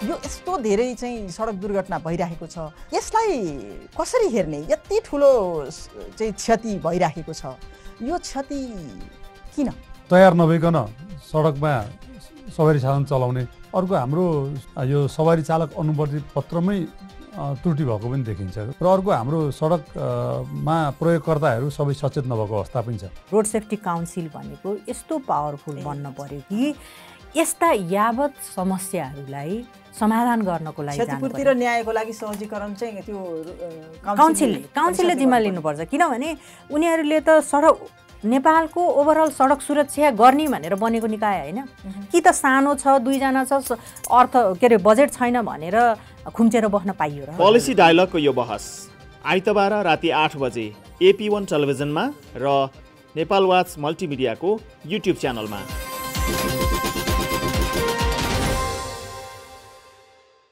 यो यस्तो धेरै चाहिँ सडक दुर्घटना भइरहेको छ। यसलाई कसरी हेर्ने? यति ठुलो चाहिँ क्षति भइराखेको छ। यो क्षति किन? तयार नभइकन सडकमा सवारी साधन चलाउने अर्को हाम्रो यो सवारी चालक अनुमति पत्रमै त्रुटि भएको पनि देखिन्छ। र अर्को हाम्रो सडकमा प्रयोगकर्ताहरू सबै सचेत नभएको अवस्था पनि छ। रोड सेफ्टी काउन्सिल भनेको यस्तो पावरफुल बन्न पर्यो कि यस्ता यावत समस्याहरूलाई समाधान गर्नको लागि क्षतिपूर्ति र न्यायको लागि सहजीकरण चाहिँ त्यो काउन्सिलले काउन्सिलले जिम्मा लिनुपर्छ। किनभने उनीहरूले त सडक नेपालको ओभरअल सडक सुरक्षा गर्ने भनेर बनेको निकाय होइन। कि त सानो छ दुईजना छ अर्थ के अरे बजेट छैन भनेर खुम्चेर बस्न पाइयो र पोलिसी डायलगको यो बहस। आइतबार राति आठ बजे एपी वान टेलिभिजनमा र नेपाल वाच मल्टिमिडियाको युट्युब च्यानलमा।